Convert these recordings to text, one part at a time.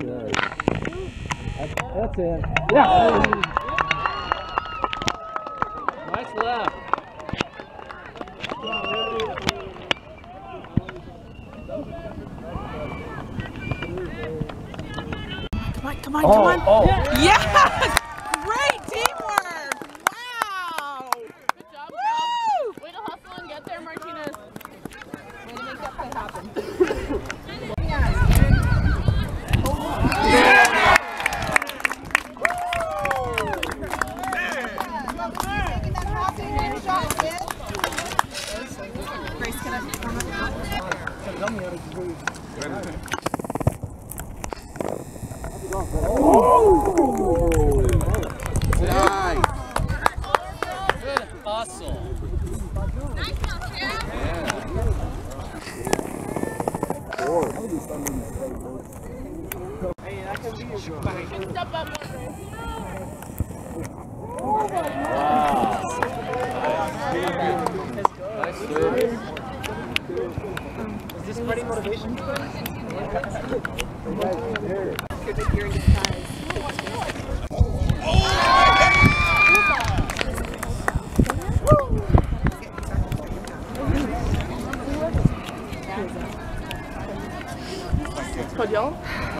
Good. That's, that's it. Yeah. Nice left. Come on, come on, come oh, on. Oh, oh. Yes! caminhão de veio. Sai! Passo! Hey, I can be your this pretty motivation? Podium.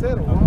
cero.